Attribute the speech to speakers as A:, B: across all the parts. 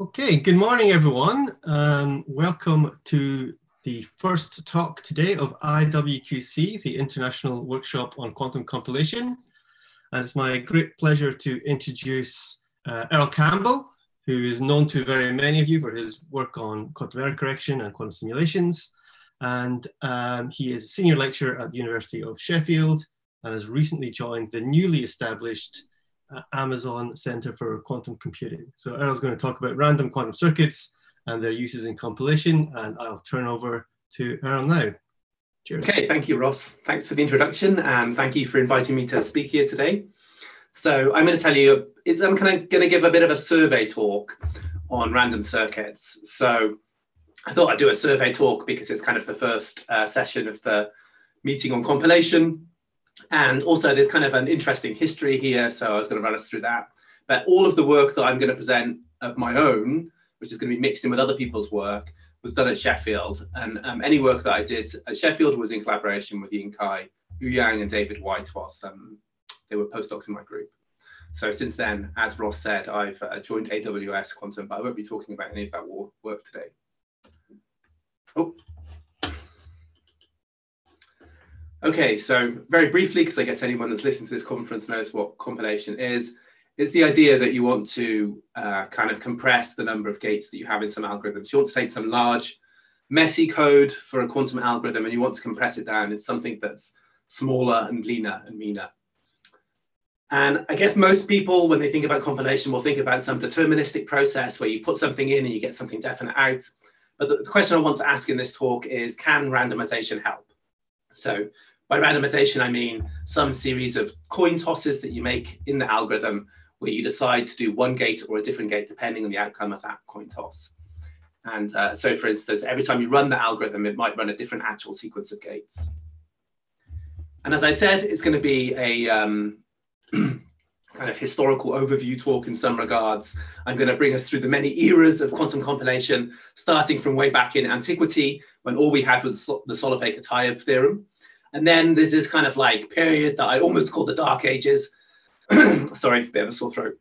A: Okay, good morning, everyone. Um, welcome to the first talk today of IWQC, the International Workshop on Quantum Compilation. And it's my great pleasure to introduce uh, Earl Campbell, who is known to very many of you for his work on quantum error correction and quantum simulations. And um, he is a senior lecturer at the University of Sheffield and has recently joined the newly established Amazon Center for Quantum Computing. So Earl's going to talk about random quantum circuits and their uses in compilation, and I'll turn over to Earl now.
B: Cheers. Okay, thank you, Ross. Thanks for the introduction, and thank you for inviting me to speak here today. So I'm going to tell you, I'm kind of going to give a bit of a survey talk on random circuits. So I thought I'd do a survey talk because it's kind of the first uh, session of the meeting on compilation. And also there's kind of an interesting history here, so I was going to run us through that. But all of the work that I'm going to present of my own, which is going to be mixed in with other people's work, was done at Sheffield. And um, any work that I did at Sheffield was in collaboration with Yingkai, Yu Yang, and David White, whilst um, they were postdocs in my group. So since then, as Ross said, I've uh, joined AWS Quantum, but I won't be talking about any of that work today. Oh, Okay, so very briefly, because I guess anyone that's listening to this conference knows what compilation is, is the idea that you want to uh, kind of compress the number of gates that you have in some algorithms. You want to take some large, messy code for a quantum algorithm and you want to compress it down in something that's smaller and leaner and meaner. And I guess most people, when they think about compilation, will think about some deterministic process where you put something in and you get something definite out. But the, the question I want to ask in this talk is, can randomization help? So by randomization, I mean some series of coin tosses that you make in the algorithm where you decide to do one gate or a different gate depending on the outcome of that coin toss. And uh, so, for instance, every time you run the algorithm, it might run a different actual sequence of gates. And as I said, it's going to be a um, kind of historical overview talk in some regards. I'm going to bring us through the many eras of quantum compilation, starting from way back in antiquity, when all we had was the Solovay-Kitaev theorem, and then there's this kind of like period that I almost call the Dark Ages. Sorry, bit of a sore throat.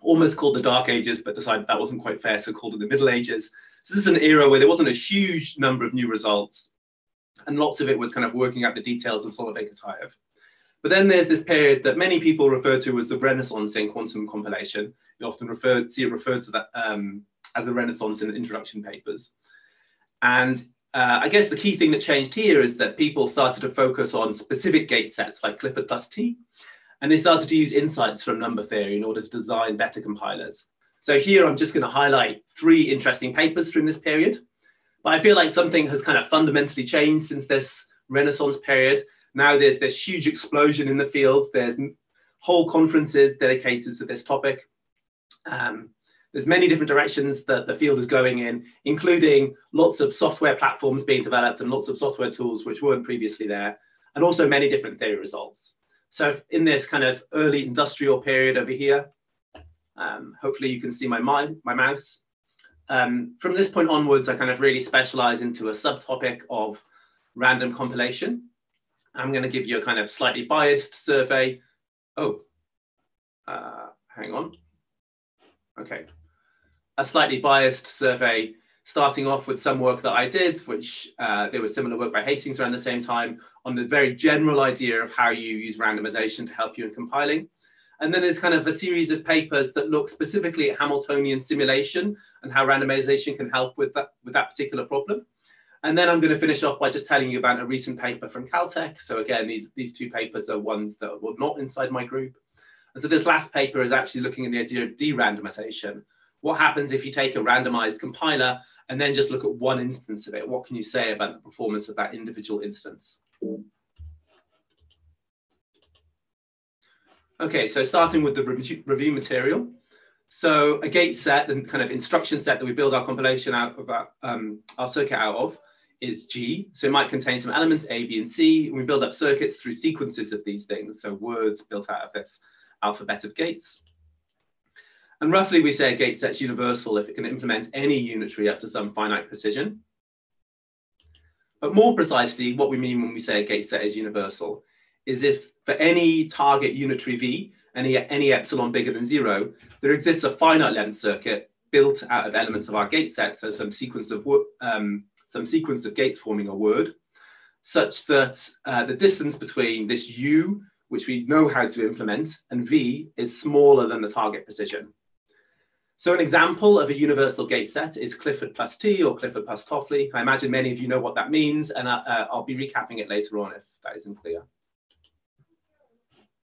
B: Almost called the Dark Ages, but decided that wasn't quite fair, so called it the Middle Ages. So this is an era where there wasn't a huge number of new results, and lots of it was kind of working out the details of Solovay-Kitaev. But then there's this period that many people refer to as the Renaissance in quantum compilation. You often refer, see it referred to that um, as the Renaissance in the introduction papers. And uh, I guess the key thing that changed here is that people started to focus on specific gate sets like Clifford plus T, and they started to use insights from number theory in order to design better compilers. So here I'm just going to highlight three interesting papers from this period. But I feel like something has kind of fundamentally changed since this Renaissance period. Now there's this huge explosion in the field. There's whole conferences dedicated to this topic. Um, there's many different directions that the field is going in, including lots of software platforms being developed and lots of software tools which weren't previously there, and also many different theory results. So in this kind of early industrial period over here, um, hopefully you can see my, my, my mouse. Um, from this point onwards, I kind of really specialize into a subtopic of random compilation. I'm going to give you a kind of slightly biased survey. Oh, uh, hang on. Okay a slightly biased survey, starting off with some work that I did, which uh, there was similar work by Hastings around the same time on the very general idea of how you use randomization to help you in compiling. And then there's kind of a series of papers that look specifically at Hamiltonian simulation and how randomization can help with that, with that particular problem. And then I'm going to finish off by just telling you about a recent paper from Caltech. So again, these, these two papers are ones that were not inside my group. And so this last paper is actually looking at the idea of de-randomization, what happens if you take a randomized compiler and then just look at one instance of it? What can you say about the performance of that individual instance? Okay, so starting with the review material. So a gate set, the kind of instruction set that we build our compilation out of our, um, our circuit out of is G. So it might contain some elements A, B, and C. And we build up circuits through sequences of these things. So words built out of this alphabet of gates. And roughly we say a gate set's universal if it can implement any unitary up to some finite precision. But more precisely, what we mean when we say a gate set is universal is if for any target unitary V, any, any epsilon bigger than zero, there exists a finite length circuit built out of elements of our gate set, so some sequence of um, some sequence of gates forming a word, such that uh, the distance between this u, which we know how to implement, and v is smaller than the target precision. So an example of a universal gate set is Clifford plus T or Clifford plus Toffoli. I imagine many of you know what that means, and uh, uh, I'll be recapping it later on if that isn't clear.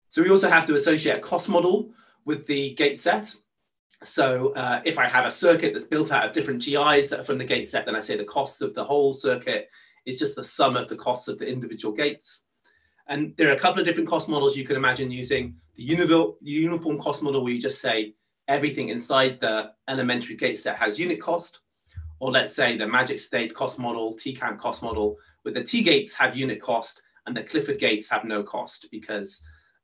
B: So we also have to associate a cost model with the gate set. So uh, if I have a circuit that's built out of different GIs that are from the gate set, then I say the cost of the whole circuit is just the sum of the costs of the individual gates. And there are a couple of different cost models you can imagine using. The uniform cost model where you just say everything inside the elementary gate set has unit cost. Or let's say the magic state cost model, T-count cost model, where the T gates have unit cost and the Clifford gates have no cost because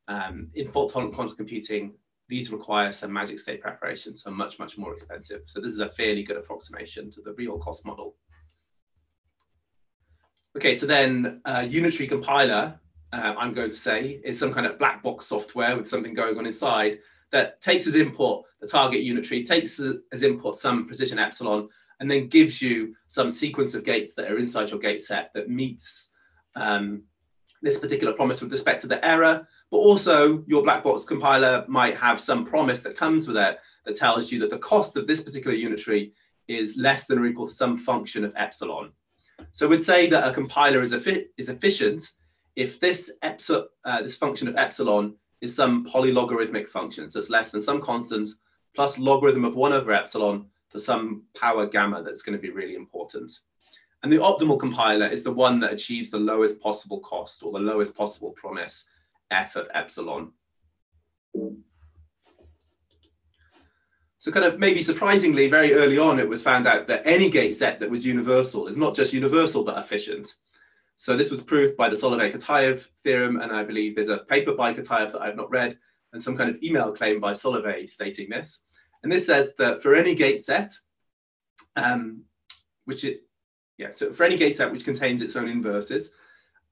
B: um, in fault tolerant quantum computing, these require some magic state preparation, so much, much more expensive. So this is a fairly good approximation to the real cost model. Okay, so then uh, unitary compiler, uh, I'm going to say, is some kind of black box software with something going on inside that takes as input the target unitary, takes as input some precision epsilon, and then gives you some sequence of gates that are inside your gate set that meets um, this particular promise with respect to the error, but also your black box compiler might have some promise that comes with it that tells you that the cost of this particular unitary is less than or equal to some function of epsilon. So we'd say that a compiler is, is efficient if this, epsilon, uh, this function of epsilon is some polylogarithmic function. So it's less than some constant plus logarithm of 1 over epsilon to some power gamma that's going to be really important. And the optimal compiler is the one that achieves the lowest possible cost or the lowest possible promise, f of epsilon. So kind of maybe surprisingly, very early on, it was found out that any gate set that was universal is not just universal, but efficient. So this was proved by the Solovay-Kitaev theorem, and I believe there's a paper by Kitaev that I've not read, and some kind of email claim by Solovay stating this. And this says that for any gate set, um, which it, yeah, so for any gate set which contains its own inverses,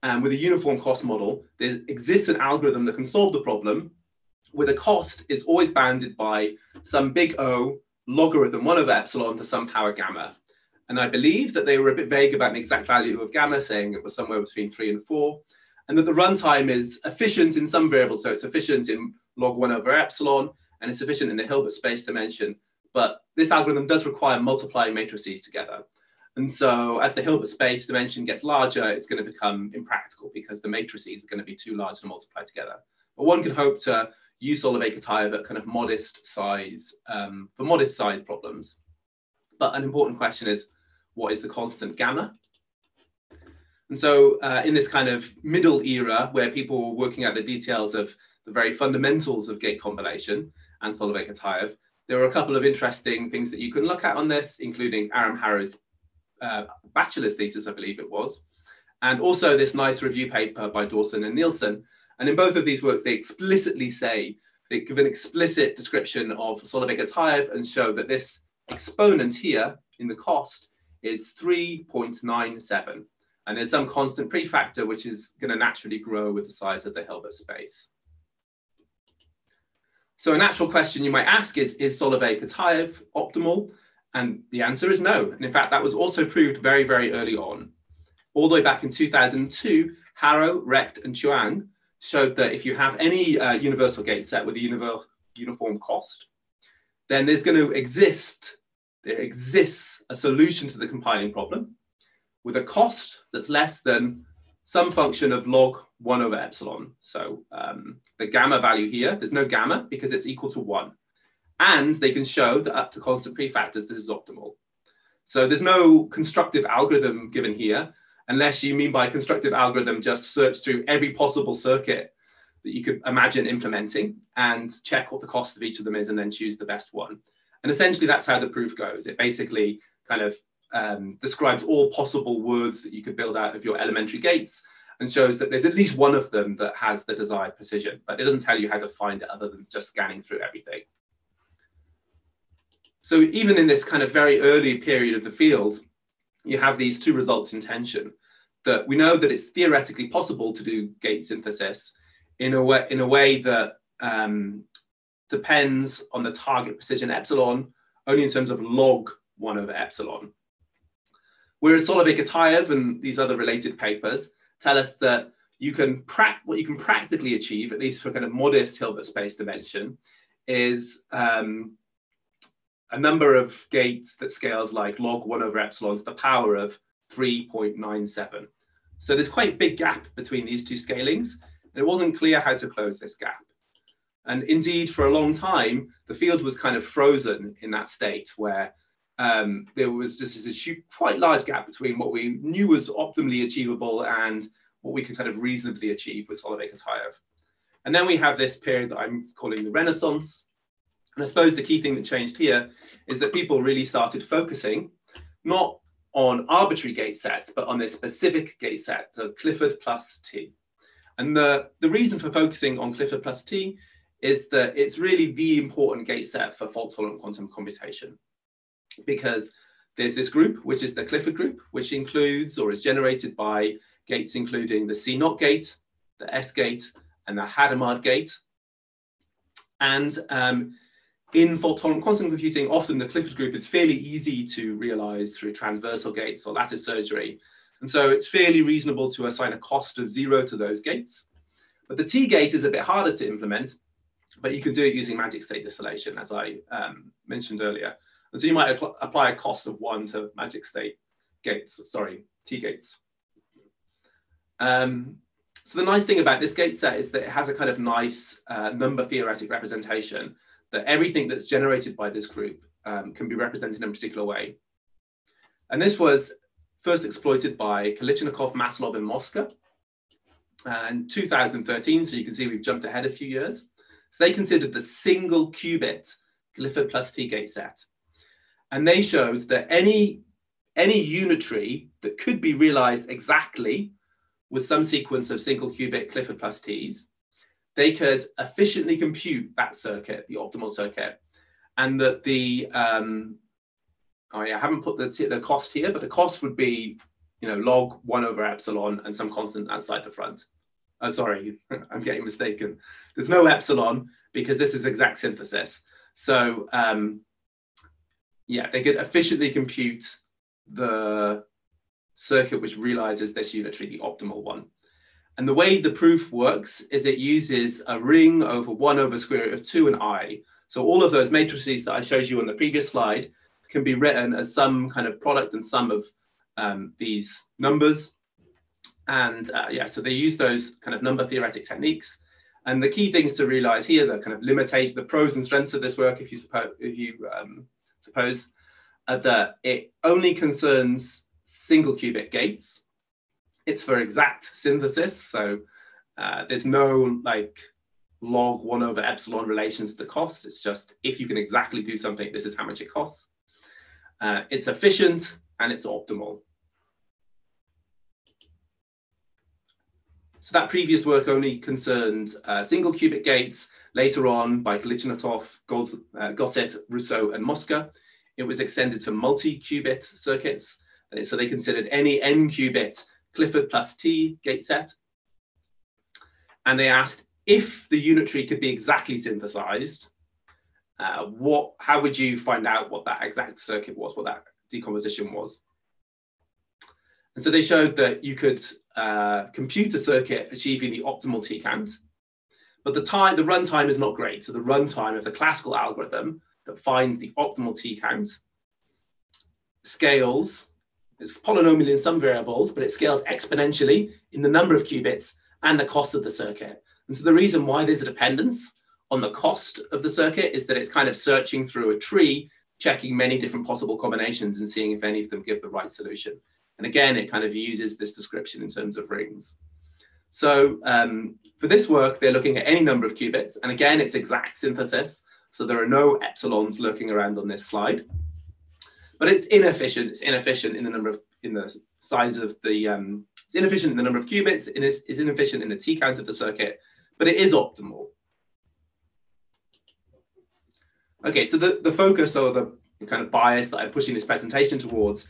B: and um, with a uniform cost model, there exists an algorithm that can solve the problem where the cost is always bounded by some big O logarithm 1 over epsilon to some power gamma. And I believe that they were a bit vague about the exact value of gamma, saying it was somewhere between three and four, and that the runtime is efficient in some variables. So it's efficient in log one over epsilon, and it's efficient in the Hilbert space dimension. But this algorithm does require multiplying matrices together. And so as the Hilbert space dimension gets larger, it's going to become impractical because the matrices are going to be too large to multiply together. But one can hope to use Solovay-Kitaev at kind of modest size um, for modest size problems. But an important question is, what is the constant gamma. And so uh, in this kind of middle era where people were working out the details of the very fundamentals of gate combination and Solovay-Kitaev, there were a couple of interesting things that you can look at on this, including Aram Harrow's uh, bachelor's thesis, I believe it was, and also this nice review paper by Dawson and Nielsen. And in both of these works, they explicitly say, they give an explicit description of Solovay-Kitaev and show that this exponent here in the cost is 3.97. And there's some constant prefactor, which is going to naturally grow with the size of the Hilbert space. So a natural question you might ask is, is Solovay-Kitaev optimal? And the answer is no. And in fact, that was also proved very, very early on. All the way back in 2002, Harrow, Recht, and Chuang showed that if you have any uh, universal gate set with a uniform cost, then there's going to exist there exists a solution to the compiling problem with a cost that's less than some function of log 1 over epsilon. So um, the gamma value here, there's no gamma because it's equal to 1. And they can show that up to constant prefactors, this is optimal. So there's no constructive algorithm given here, unless you mean by constructive algorithm just search through every possible circuit that you could imagine implementing and check what the cost of each of them is and then choose the best one. And essentially, that's how the proof goes. It basically kind of um, describes all possible words that you could build out of your elementary gates and shows that there's at least one of them that has the desired precision, but it doesn't tell you how to find it other than just scanning through everything. So even in this kind of very early period of the field, you have these two results in tension that we know that it's theoretically possible to do gate synthesis in a way, in a way that um, depends on the target precision epsilon only in terms of log 1 over epsilon. Whereas Solovay-Kitaev and these other related papers tell us that you can what you can practically achieve, at least for kind of modest Hilbert space dimension, is um, a number of gates that scales like log 1 over epsilon to the power of 3.97. So there's quite a big gap between these two scalings, and it wasn't clear how to close this gap. And indeed, for a long time, the field was kind of frozen in that state where um, there was just this quite large gap between what we knew was optimally achievable and what we could kind of reasonably achieve with Solovay-Kitaev. And then we have this period that I'm calling the Renaissance. And I suppose the key thing that changed here is that people really started focusing not on arbitrary gate sets, but on this specific gate set, so Clifford plus T. And the, the reason for focusing on Clifford plus T is that it's really the important gate set for fault tolerant quantum computation. Because there's this group, which is the Clifford group, which includes or is generated by gates including the CNOT gate, the S gate, and the Hadamard gate. And um, in fault-tolerant quantum computing, often the Clifford group is fairly easy to realize through transversal gates or lattice surgery. And so it's fairly reasonable to assign a cost of zero to those gates. But the T gate is a bit harder to implement, but you can do it using magic state distillation, as I um, mentioned earlier. And so you might apply a cost of one to magic state gates, sorry, T gates. Um, so the nice thing about this gate set is that it has a kind of nice uh, number theoretic representation that everything that's generated by this group um, can be represented in a particular way. And this was first exploited by Kliuchnikov, Maslov, and Mosca uh, in 2013. So you can see we've jumped ahead a few years. So they considered the single qubit Clifford plus T gate set. And they showed that any, any unitary that could be realized exactly with some sequence of single qubit Clifford plus T's, they could efficiently compute that circuit, the optimal circuit, and that the um, oh yeah, I haven't put the, the cost here, but the cost would be you know log one over epsilon and some constant outside the front. Oh, sorry, I'm getting mistaken. There's no epsilon because this is exact synthesis. So um, yeah, they could efficiently compute the circuit which realizes this unitary, the optimal one. And the way the proof works is it uses a ring over one over square root of two and i. So all of those matrices that I showed you on the previous slide can be written as some kind of product and sum of um, these numbers. And uh, yeah, so they use those kind of number theoretic techniques. And the key things to realize here, the kind of limitation, the pros and strengths of this work, if you suppose, if you um, suppose, are that it only concerns single qubit gates. It's for exact synthesis. So uh, there's no like log one over epsilon relations to the cost. It's just if you can exactly do something, this is how much it costs. Uh, it's efficient and it's optimal. So that previous work only concerned uh, single qubit gates. Later on, by Kliuchnikov, uh, Gosset, Russo, and Mosca, it was extended to multi-qubit circuits. So they considered any n qubit Clifford plus T gate set. And they asked if the unitary could be exactly synthesized, uh, what, how would you find out what that exact circuit was, what that decomposition was? And so they showed that you could uh, compute circuit achieving the optimal T count, but the time, the runtime is not great. So the runtime of the classical algorithm that finds the optimal T count scales it's polynomial in some variables, but it scales exponentially in the number of qubits and the cost of the circuit. And so the reason why there's a dependence on the cost of the circuit is that it's kind of searching through a tree, checking many different possible combinations and seeing if any of them give the right solution. And again, it kind of uses this description in terms of rings. So um, for this work, they're looking at any number of qubits. And again, it's exact synthesis. So there are no epsilons lurking around on this slide but it's inefficient. It's inefficient in the number of in the size of the um, it's inefficient in the number of qubits. It is it's inefficient in the t count of the circuit, but it is optimal. Okay, so the, the focus or the kind of bias that I'm pushing this presentation towards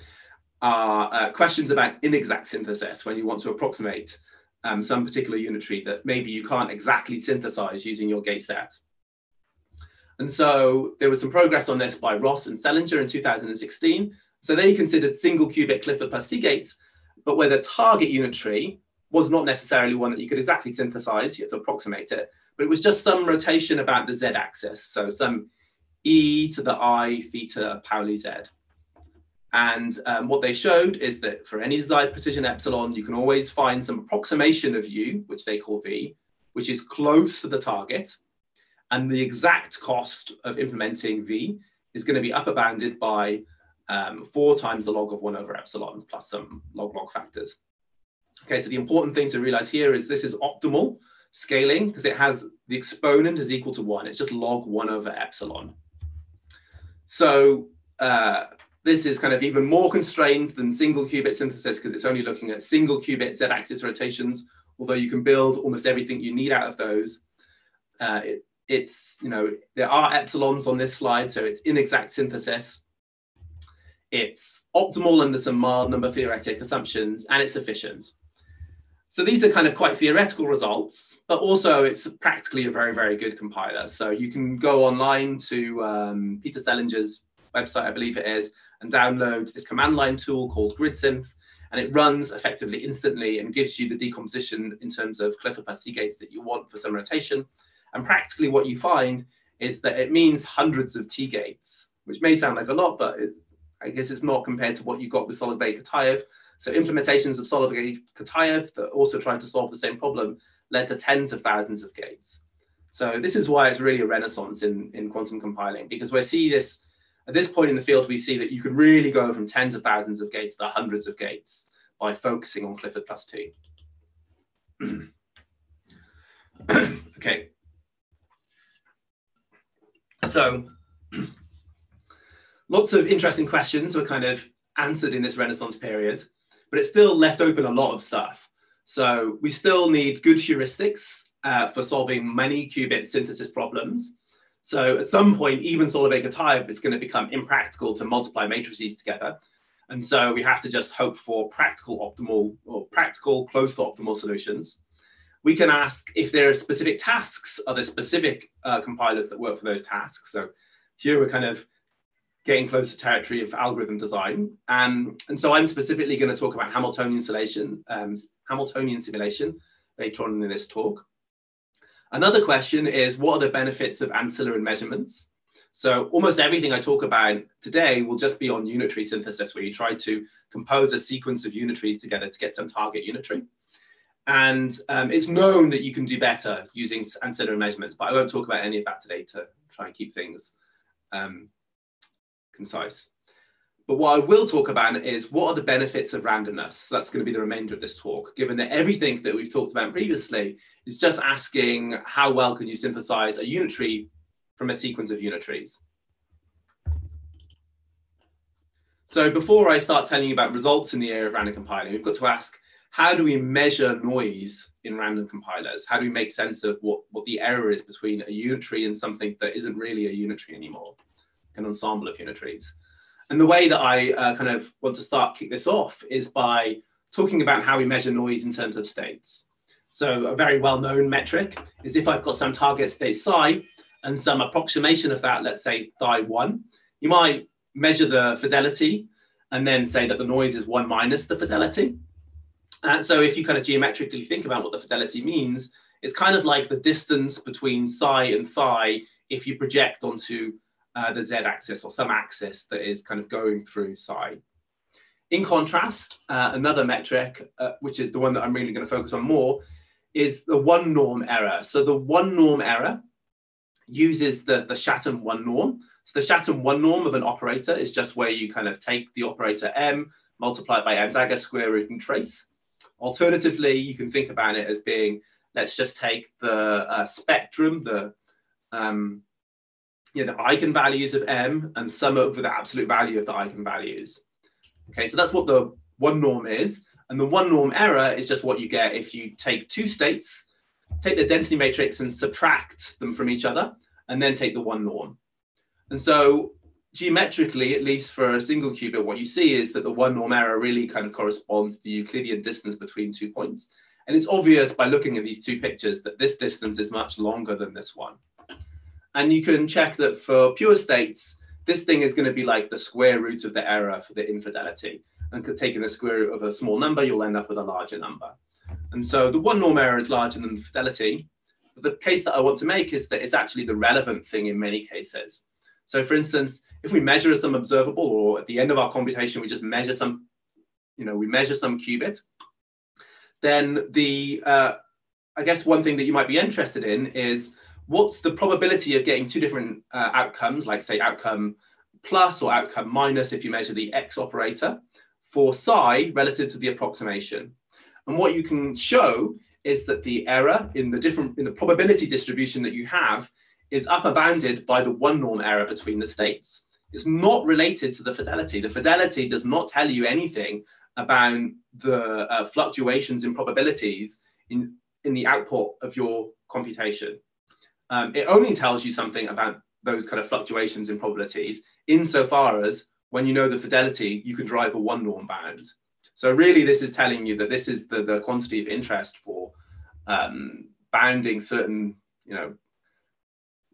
B: are uh, questions about inexact synthesis when you want to approximate um, some particular unitary that maybe you can't exactly synthesize using your gate set. And so there was some progress on this by Ross and Selinger in 2016. So they considered single qubit Clifford plus T gates, but where the target unitary was not necessarily one that you could exactly synthesize, you had to approximate it, but it was just some rotation about the z axis. So some e to the i theta Pauli z. And um, what they showed is that for any desired precision epsilon, you can always find some approximation of u, which they call v, which is close to the target. And the exact cost of implementing v is going to be upper bounded by um, four times the log of one over epsilon plus some log log factors. Okay, so the important thing to realize here is this is optimal scaling because it has the exponent is equal to one. It's just log one over epsilon. So uh, this is kind of even more constrained than single qubit synthesis because it's only looking at single qubit z-axis rotations, although you can build almost everything you need out of those. Uh, it, it's, you know, there are epsilons on this slide, so it's inexact synthesis. It's optimal under some mild number theoretic assumptions, and it's efficient. So these are kind of quite theoretical results, but also it's practically a very, very good compiler. So you can go online to um, Peter Selinger's website, I believe it is, and download this command line tool called GridSynth. And it runs effectively instantly and gives you the decomposition in terms of Clifford T gates that you want for some rotation. And practically what you find is that it means hundreds of T gates, which may sound like a lot, but I guess it's not compared to what you got with Solovay Kitaev. So implementations of Solovay Kitaev that also tried to solve the same problem led to tens of thousands of gates. So this is why it's really a renaissance in, in quantum compiling, because we see this, at this point in the field, we see that you can really go from tens of thousands of gates to hundreds of gates by focusing on Clifford two. Okay. So lots of interesting questions were kind of answered in this Renaissance period but it still left open a lot of stuff. So we still need good heuristics uh, for solving many qubit synthesis problems. So at some point, even Solovay-Kitaev is going to become impractical to multiply matrices together. And so we have to just hope for practical optimal or practical close to optimal solutions. We can ask if there are specific tasks, are there specific uh, compilers that work for those tasks? So here we're kind of getting close to territory of algorithm design. Um, and so I'm specifically going to talk about Hamiltonian simulation, um, Hamiltonian simulation later on in this talk. Another question is what are the benefits of ancillary measurements? So almost everything I talk about today will just be on unitary synthesis, where you try to compose a sequence of unitaries together to get some target unitary. And um, it's known that you can do better using ancillary measurements, but I won't talk about any of that today to try and keep things um, concise. But what I will talk about is what are the benefits of randomness? That's going to be the remainder of this talk, given that everything that we've talked about previously is just asking how well can you synthesize a unitary from a sequence of unitaries. So before I start telling you about results in the area of random compiling, we've got to ask, how do we measure noise in random compilers? How do we make sense of what, what the error is between a unitary and something that isn't really a unitary anymore? an ensemble of unitaries. And the way that I uh, kind of want to start kick this off is by talking about how we measure noise in terms of states. So a very well-known metric is if I've got some target state psi and some approximation of that, let's say psi one, you might measure the fidelity and then say that the noise is one minus the fidelity. And so if you kind of geometrically think about what the fidelity means, it's kind of like the distance between psi and phi if you project onto uh, the z-axis or some axis that is kind of going through psi. In contrast, uh, another metric, uh, which is the one that I'm really going to focus on more, is the one norm error. So the one norm error uses the, the Schatten one norm. So the Schatten one norm of an operator is just where you kind of take the operator m, multiply it by m dagger, square root, and trace. Alternatively, you can think about it as being, let's just take the uh, spectrum, the um, you know, the eigenvalues of m and sum over the absolute value of the eigenvalues. Okay, so that's what the one norm is. And the one norm error is just what you get if you take two states, take the density matrix and subtract them from each other, and then take the one norm. And so geometrically, at least for a single qubit, what you see is that the one norm error really kind of corresponds to the Euclidean distance between two points. And it's obvious by looking at these two pictures that this distance is much longer than this one. And you can check that for pure states, this thing is going to be like the square root of the error for the infidelity. And taking the square root of a small number, you'll end up with a larger number. And so the one norm error is larger than the fidelity. But the case that I want to make is that it's actually the relevant thing in many cases. So for instance, if we measure some observable or at the end of our computation, we just measure some, you know, we measure some qubit, then the, uh, I guess one thing that you might be interested in is what's the probability of getting two different uh, outcomes, like say outcome plus or outcome minus if you measure the X operator for psi relative to the approximation. And what you can show is that the error in the different in the probability distribution that you have is upper bounded by the one norm error between the states. It's not related to the fidelity. The fidelity does not tell you anything about the uh, fluctuations in probabilities in, in the output of your computation. Um, it only tells you something about those kind of fluctuations in probabilities insofar as when you know the fidelity, you can drive a one norm bound. So really, this is telling you that this is the, the quantity of interest for um, bounding certain, you know,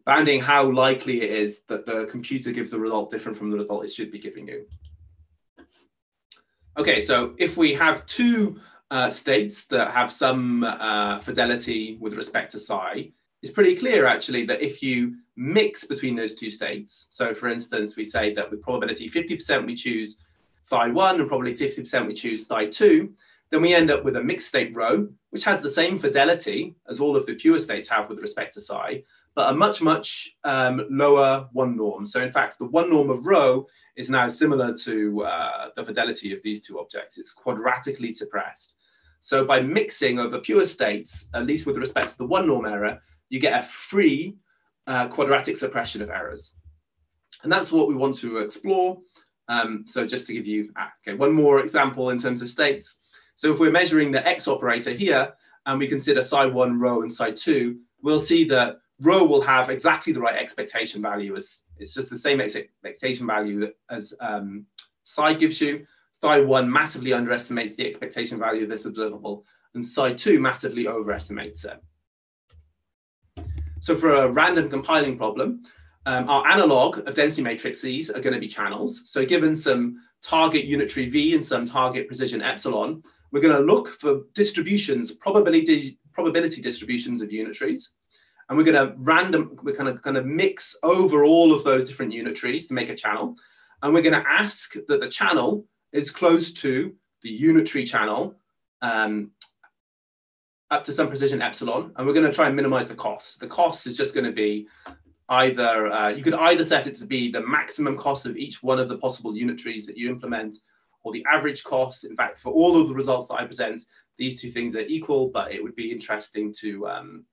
B: bounding how likely it is that the computer gives a result different from the result it should be giving you. Okay, so if we have two uh, states that have some uh, fidelity with respect to psi, it's pretty clear actually that if you mix between those two states, so for instance, we say that with probability 50% we choose phi 1 and probably 50% we choose phi 2, then we end up with a mixed state rho, which has the same fidelity as all of the pure states have with respect to psi, but a much, much um, lower one norm. So in fact, the one norm of rho is now similar to uh, the fidelity of these two objects. It's quadratically suppressed. So by mixing over pure states, at least with respect to the one norm error, you get a free uh, quadratic suppression of errors. And that's what we want to explore. Um, so just to give you ah, okay, one more example in terms of states. So if we're measuring the X operator here, and we consider psi 1 rho and psi 2, we'll see that rho will have exactly the right expectation value as it's just the same expectation value as um, psi gives you. Psi 1 massively underestimates the expectation value of this observable, and psi 2 massively overestimates it. So for a random compiling problem, um, our analog of density matrices are going to be channels. So given some target unitary V and some target precision epsilon, we're going to look for distributions, probability, probability distributions of unitaries and we're going to random we're kind of kind of mix over all of those different unitaries to make a channel and we're going to ask that the channel is close to the unitary channel um, up to some precision epsilon and we're going to try and minimize the cost the cost is just going to be either uh, you could either set it to be the maximum cost of each one of the possible unitaries that you implement or the average cost in fact for all of the results that i present these two things are equal but it would be interesting to um,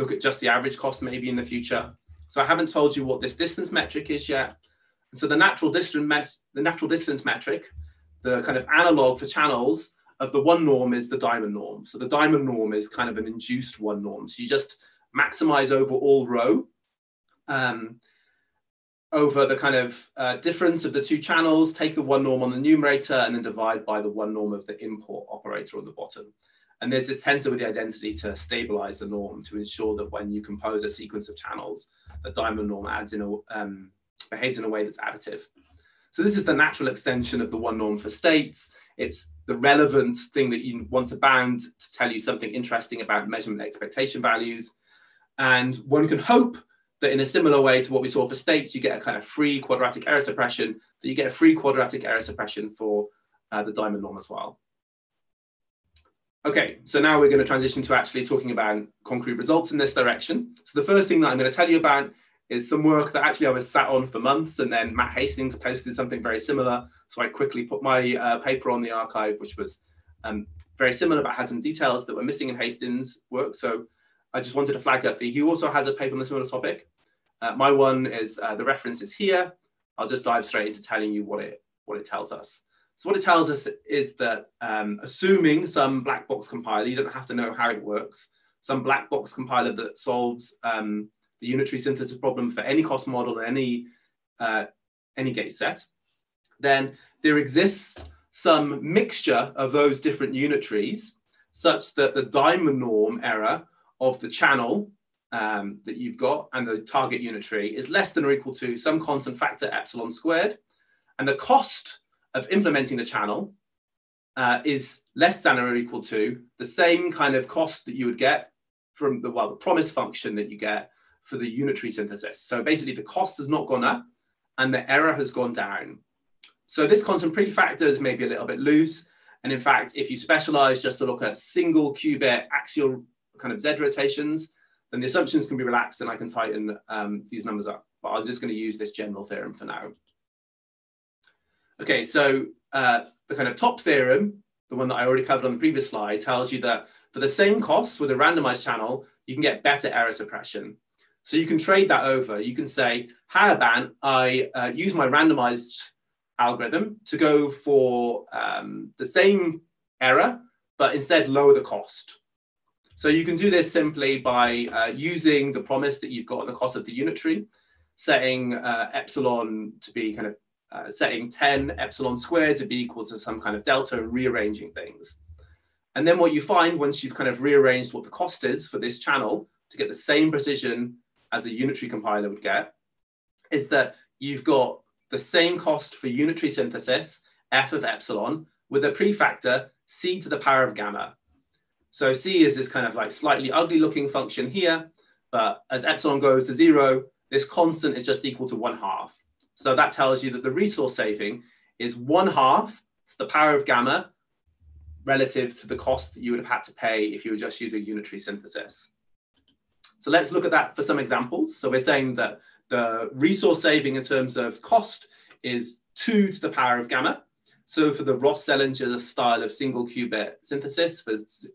B: look at just the average cost maybe in the future. So I haven't told you what this distance metric is yet. so the natural distance, the natural distance metric, the kind of analog for channels of the one norm is the diamond norm. So the diamond norm is kind of an induced one norm. So you just maximize over all rho um, over the kind of uh, difference of the two channels, take the one norm on the numerator and then divide by the one norm of the import operator on the bottom. And there's this tensor with the identity to stabilize the norm to ensure that when you compose a sequence of channels, the diamond norm adds in a, um, behaves in a way that's additive. So this is the natural extension of the one norm for states. It's the relevant thing that you want to bound to tell you something interesting about measurement expectation values. And one can hope that in a similar way to what we saw for states, you get a kind of free quadratic error suppression, that you get a free quadratic error suppression for uh, the diamond norm as well. Okay, so now we're going to transition to actually talking about concrete results in this direction. So the first thing that I'm going to tell you about is some work that actually I was sat on for months and then Matt Hastings posted something very similar. So I quickly put my uh, paper on the arXiv, which was um, very similar but had some details that were missing in Hastings' work. So I just wanted to flag up that he also has a paper on a similar topic. Uh, my one is uh, the reference is here. I'll just dive straight into telling you what it what it tells us. So what it tells us is that um, assuming some black box compiler, you don't have to know how it works, some black box compiler that solves um, the unitary synthesis problem for any cost model and any, uh, any gate set, then there exists some mixture of those different unitaries such that the diamond norm error of the channel um, that you've got and the target unitary is less than or equal to some constant factor epsilon squared. And the cost of implementing the channel uh, is less than or equal to the same kind of cost that you would get from the, well, the promise function that you get for the unitary synthesis. So basically the cost has not gone up and the error has gone down. So this constant prefactor is maybe a little bit loose. And in fact, if you specialize just to look at single qubit axial kind of Z rotations, then the assumptions can be relaxed and I can tighten um, these numbers up. But I'm just going to use this general theorem for now. Okay, so uh, the kind of top theorem, the one that I already covered on the previous slide, tells you that for the same cost with a randomized channel, you can get better error suppression. So you can trade that over. You can say, about I uh, use my randomized algorithm to go for um, the same error, but instead lower the cost. So you can do this simply by uh, using the promise that you've got on the cost of the unitary, setting uh, epsilon to be kind of uh, setting 10 epsilon squared to be equal to some kind of delta and rearranging things. And then what you find once you've kind of rearranged what the cost is for this channel to get the same precision as a unitary compiler would get, is that you've got the same cost for unitary synthesis, f of epsilon, with a prefactor c to the power of gamma. So c is this kind of like slightly ugly looking function here, but as epsilon goes to zero, this constant is just equal to one half. So that tells you that the resource saving is one half to the power of gamma relative to the cost that you would have had to pay if you were just using unitary synthesis. So let's look at that for some examples. So we're saying that the resource saving in terms of cost is two to the power of gamma. So for the Ross-Selinger style of single qubit synthesis for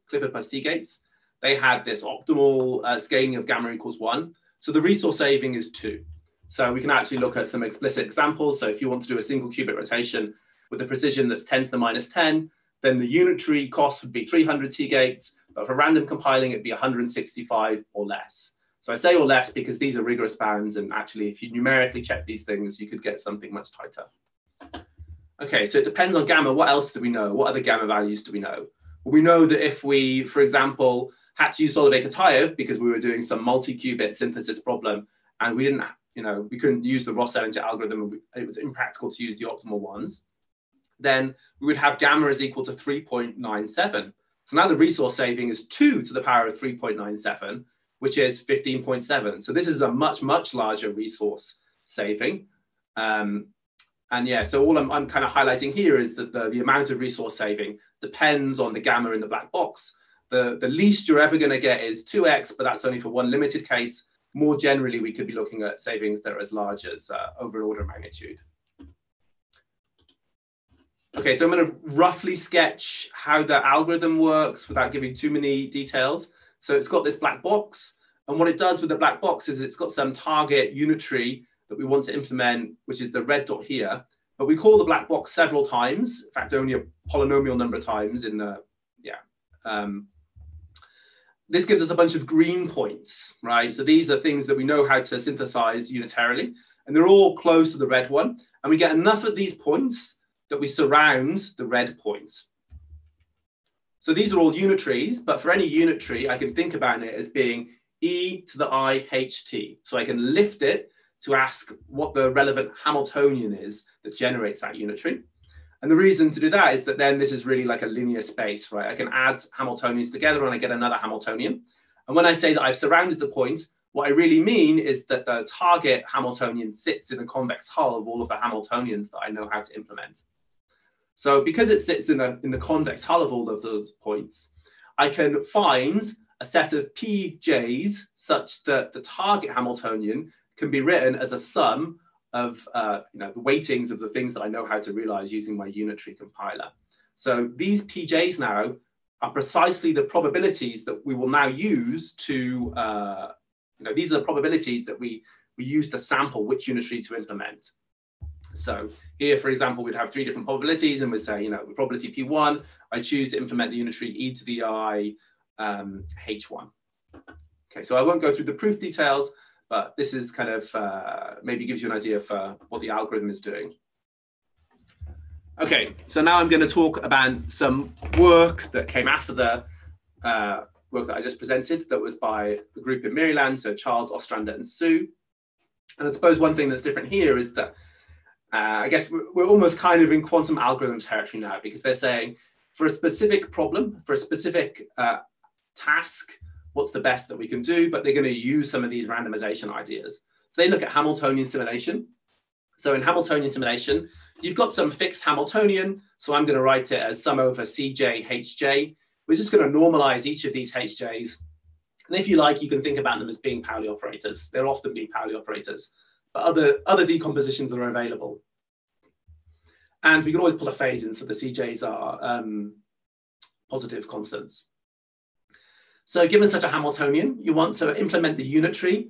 B: Clifford plus T-gates, they had this optimal uh, scaling of gamma equals one. So the resource saving is two. So we can actually look at some explicit examples. So if you want to do a single qubit rotation with a precision that's 10 to the minus 10, then the unitary cost would be 300 T-gates, but for random compiling, it'd be 165 or less. So I say or less because these are rigorous bounds, and actually, if you numerically check these things, you could get something much tighter. Okay, so it depends on gamma. What else do we know? What other gamma values do we know? Well, we know that if we, for example, had to use Solovay-Kitaev because we were doing some multi-qubit synthesis problem, and we didn't you know, we couldn't use the Ross-Selinger algorithm, it was impractical to use the optimal ones, then we would have gamma is equal to 3.97. So now the resource saving is 2 to the power of 3.97, which is 15.7. So this is a much, much larger resource saving. Um, and yeah, so all I'm, I'm kind of highlighting here is that the, the amount of resource saving depends on the gamma in the black box. The, the least you're ever going to get is 2x, but that's only for one limited case more generally, we could be looking at savings that are as large as uh, over an order of magnitude. Okay, so I'm going to roughly sketch how the algorithm works without giving too many details. So it's got this black box. And what it does with the black box is it's got some target unitary that we want to implement, which is the red dot here. But we call the black box several times, in fact, only a polynomial number of times in the, yeah, um, this gives us a bunch of green points, right? So these are things that we know how to synthesize unitarily, and they're all close to the red one. And we get enough of these points that we surround the red points. So these are all unitaries, but for any unitary, I can think about it as being e to the i h t. So I can lift it to ask what the relevant Hamiltonian is that generates that unitary. And the reason to do that is that then this is really like a linear space, right? I can add Hamiltonians together and I get another Hamiltonian. And when I say that I've surrounded the point, what I really mean is that the target Hamiltonian sits in the convex hull of all of the Hamiltonians that I know how to implement. So because it sits in the, in the convex hull of all of those points, I can find a set of pj's such that the target Hamiltonian can be written as a sum of uh, you know, the weightings of the things that I know how to realize using my unitary compiler. So these PJs now are precisely the probabilities that we will now use to, uh, you know, these are the probabilities that we, we use to sample which unitary to implement. So here, for example, we'd have three different probabilities and we'd say, you know, probability P1, I choose to implement the unitary e to the i um, H1. Okay, so I won't go through the proof details, but this is kind of uh, maybe gives you an idea for what the algorithm is doing. Okay, so now I'm going to talk about some work that came after the uh, work that I just presented that was by the group in Maryland, so Childs Ostrander and Su. And I suppose one thing that's different here is that uh, I guess we're, almost kind of in quantum algorithm territory now because they're saying for a specific problem, for a specific uh, task, what's the best that we can do, but they're going to use some of these randomization ideas. So they look at Hamiltonian simulation. So in Hamiltonian simulation, you've got some fixed Hamiltonian. So I'm going to write it as sum over Cj, Hj. We're just going to normalize each of these Hj's. And if you like, you can think about them as being Pauli operators. They'll often be Pauli operators, but other, other decompositions are available. And we can always pull a phase in, so the CJs are um, positive constants. So given such a Hamiltonian, you want to implement the unitary.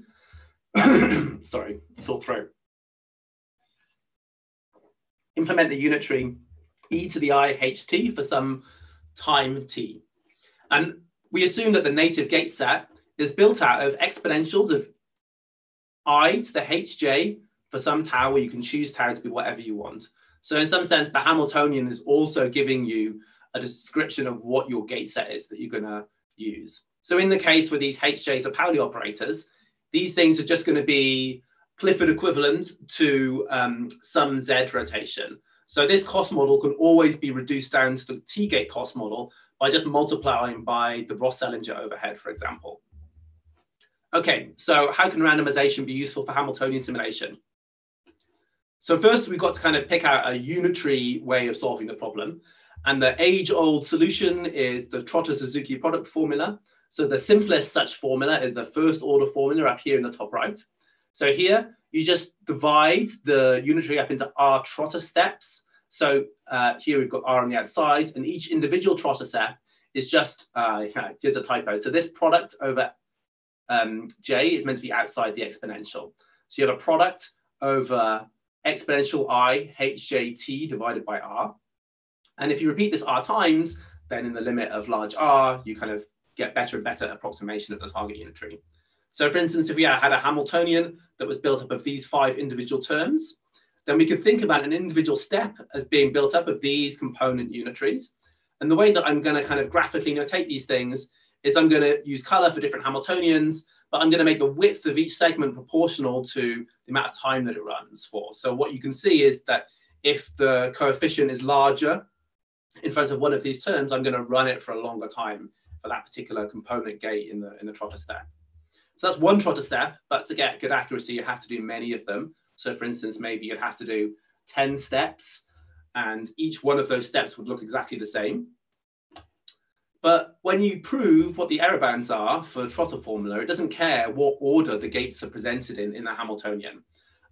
B: Sorry, sore throat. Implement the unitary e to the i ht for some time t. And we assume that the native gate set is built out of exponentials of i to the hj for some tau where you can choose tau to be whatever you want. So in some sense, the Hamiltonian is also giving you a description of what your gate set is that you're going to use. So in the case where these HJs are Pauli operators, these things are just going to be Clifford equivalent to um, some Z rotation. So this cost model can always be reduced down to the T-gate cost model by just multiplying by the Ross-Selinger overhead, for example. Okay, so how can randomization be useful for Hamiltonian simulation? So first we've got to kind of pick out a unitary way of solving the problem. And the age-old solution is the Trotter-Suzuki product formula. So the simplest such formula is the first order formula up here in the top right. So here you just divide the unitary up into R trotter steps. So uh, here we've got R on the outside and each individual trotter step is just, uh, here's a typo. So this product over um, J is meant to be outside the exponential. So you have a product over exponential I HJT divided by R. And if you repeat this R times, then in the limit of large R, you kind of get better and better approximation of the target unitary. So for instance, if we had a Hamiltonian that was built up of these five individual terms, then we could think about an individual step as being built up of these component unitaries. And the way that I'm going to kind of graphically notate these things is I'm going to use color for different Hamiltonians, but I'm going to make the width of each segment proportional to the amount of time that it runs for. So what you can see is that if the coefficient is larger in front of one of these terms, I'm going to run it for a longer time for that particular component gate in the, in the trotter step. So that's one trotter step, but to get good accuracy, you have to do many of them. So for instance, maybe you'd have to do 10 steps and each one of those steps would look exactly the same. But when you prove what the error bands are for trotter formula, it doesn't care what order the gates are presented in in the Hamiltonian.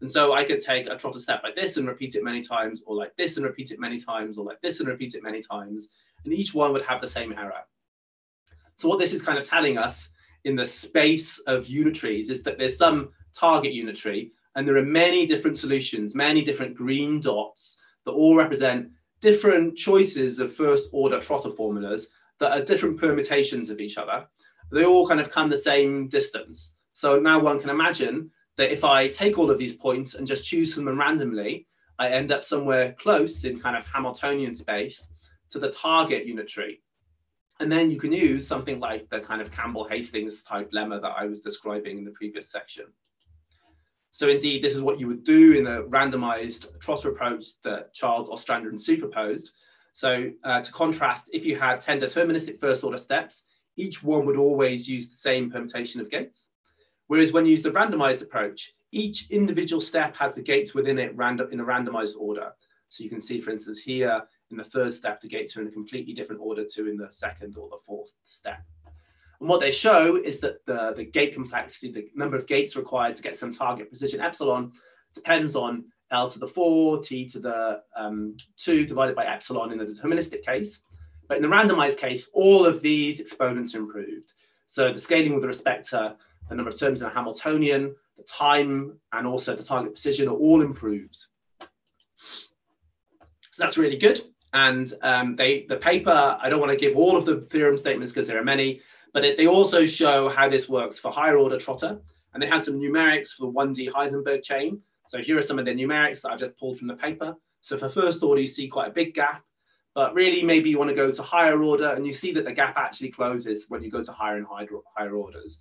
B: And so I could take a trotter step like this and repeat it many times, or like this and repeat it many times, or like this and repeat it many times. And each one would have the same error. So what this is kind of telling us in the space of unitaries is that there's some target unitary and there are many different solutions, many different green dots that all represent different choices of first order trotter formulas that are different permutations of each other. They all kind of come the same distance. So now one can imagine that if I take all of these points and just choose from them randomly, I end up somewhere close in kind of Hamiltonian space to the target unitary. And then you can use something like the kind of Campbell-Hastings type lemma that I was describing in the previous section. So indeed, this is what you would do in the randomized trotter approach that Childs Ostrander and Su proposed. So uh, to contrast, if you had 10 deterministic first order steps, each one would always use the same permutation of gates. Whereas when you use the randomized approach, each individual step has the gates within it random in a randomized order. So you can see, for instance, here in the third step, the gates are in a completely different order to in the second or the fourth step. And what they show is that the, the gate complexity, the number of gates required to get some target precision epsilon depends on L to the 4, T to the um, 2 divided by epsilon in the deterministic case. But in the randomized case, all of these exponents are improved. So the scaling with respect to the number of terms in a Hamiltonian, the time, and also the target precision are all improved. So that's really good. And um, they, the paper, I don't want to give all of the theorem statements because there are many, but it, they also show how this works for higher order trotter. And they have some numerics for the 1D Heisenberg chain. So here are some of the numerics that I've just pulled from the paper. So for first order, you see quite a big gap. but really maybe you want to go to higher order and you see that the gap actually closes when you go to higher and higher, higher orders.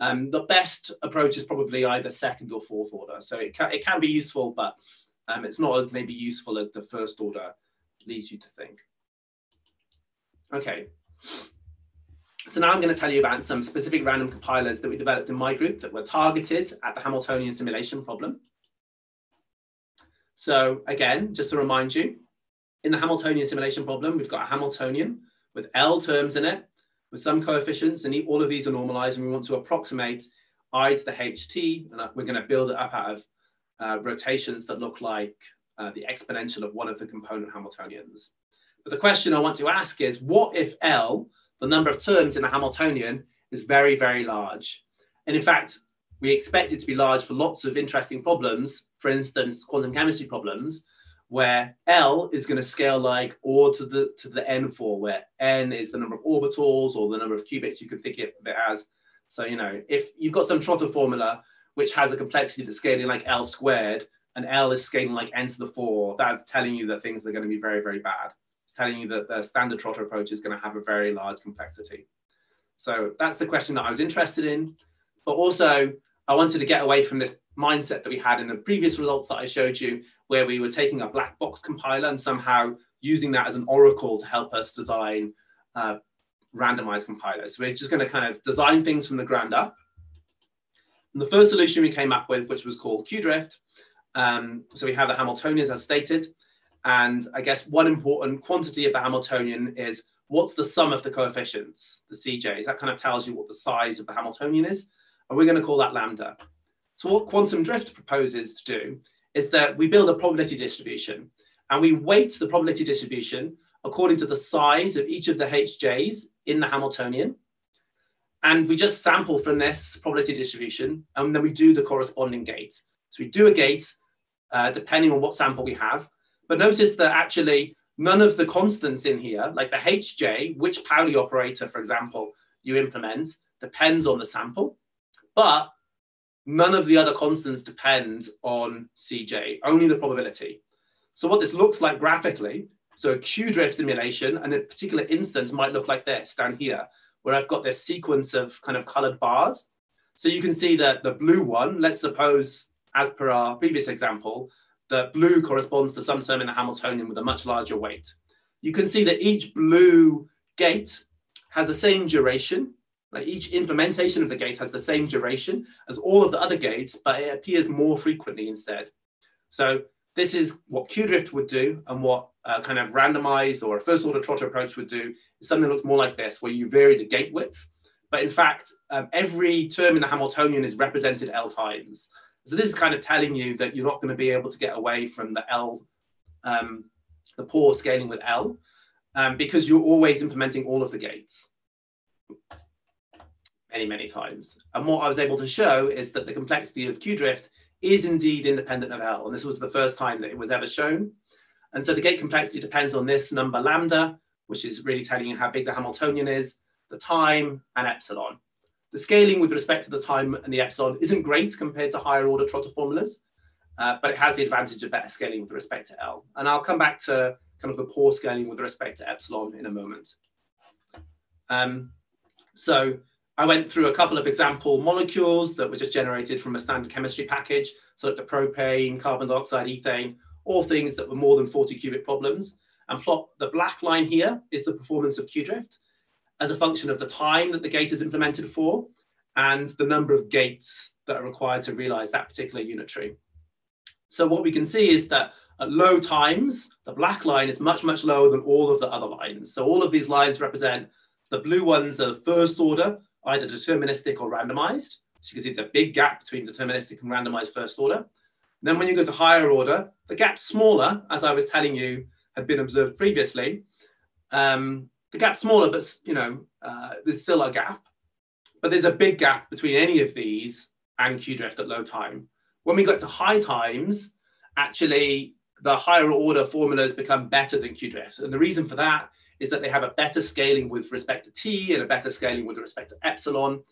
B: Um, the best approach is probably either second or fourth order. So it can, it can be useful, but um, it's not as maybe useful as the first order leads you to think. Okay. So now I'm going to tell you about some specific random compilers that we developed in my group that were targeted at the Hamiltonian simulation problem. So again, just to remind you, in the Hamiltonian simulation problem, we've got a Hamiltonian with L terms in it, with some coefficients, and all of these are normalized, and we want to approximate I to the HT, and we're going to build it up out of uh, rotations that look like uh, the exponential of one of the component Hamiltonians. But the question I want to ask is, what if L, the number of terms in a Hamiltonian, is very, very large? And in fact, we expect it to be large for lots of interesting problems, for instance, quantum chemistry problems, where L is going to scale like or to the to the n4, where n is the number of orbitals or the number of qubits you can think of it as. So, you know, if you've got some Trotter formula which has a complexity that's scaling like L squared, and L is scaling like n to the four, that's telling you that things are going to be very, very bad. It's telling you that the standard Trotter approach is going to have a very large complexity. So that's the question that I was interested in. But also, I wanted to get away from this mindset that we had in the previous results that I showed you, where we were taking a black box compiler and somehow using that as an oracle to help us design uh, randomized compilers. So we're just going to kind of design things from the ground up. And the first solution we came up with, which was called QDrift. Um, so we have the Hamiltonians as stated. And I guess one important quantity of the Hamiltonian is what's the sum of the coefficients, the CJs. That kind of tells you what the size of the Hamiltonian is. And we're going to call that lambda. So what quantum drift proposes to do is that we build a probability distribution and we weight the probability distribution according to the size of each of the HJs in the Hamiltonian. And we just sample from this probability distribution and then we do the corresponding gate. So we do a gate uh, depending on what sample we have. But notice that actually none of the constants in here, like the HJ, which Pauli operator, for example, you implement, depends on the sample. But none of the other constants depend on CJ, only the probability. So what this looks like graphically, so a Q-drift simulation, and a particular instance might look like this down here, where I've got this sequence of kind of colored bars. So you can see that the blue one, let's suppose, as per our previous example, the blue corresponds to some term in the Hamiltonian with a much larger weight. You can see that each blue gate has the same duration, like each implementation of the gate has the same duration as all of the other gates, but it appears more frequently instead. So this is what QDrift would do and what a kind of randomized or a first order trotter approach would do is something that looks more like this, where you vary the gate width. But in fact, um, every term in the Hamiltonian is represented L times. So this is kind of telling you that you're not going to be able to get away from the L, um, the poor scaling with L, um, because you're always implementing all of the gates many, many times. And what I was able to show is that the complexity of Q-drift is indeed independent of L. And this was the first time that it was ever shown. And so the gate complexity depends on this number lambda, which is really telling you how big the Hamiltonian is, the time, and epsilon. The scaling with respect to the time and the epsilon isn't great compared to higher order trotter formulas, uh, but it has the advantage of better scaling with respect to L. And I'll come back to kind of the poor scaling with respect to epsilon in a moment. Um, so I went through a couple of example molecules that were just generated from a standard chemistry package. So like the propane, carbon dioxide, ethane, all things that were more than 40 qubit problems. And plot the black line here is the performance of Q-drift as a function of the time that the gate is implemented for and the number of gates that are required to realize that particular unitary. So what we can see is that at low times, the black line is much, much lower than all of the other lines. So all of these lines represent the blue ones are first order, either deterministic or randomized. So you can see a big gap between deterministic and randomized first order. Then when you go to higher order, the gap's smaller, as I was telling you, had been observed previously. Um, the gap's smaller, but you know, uh, there's still a gap. But there's a big gap between any of these and Q-drift at low time. When we got to high times, actually the higher order formulas become better than Q-drift. And the reason for that is that they have a better scaling with respect to t and a better scaling with respect to epsilon.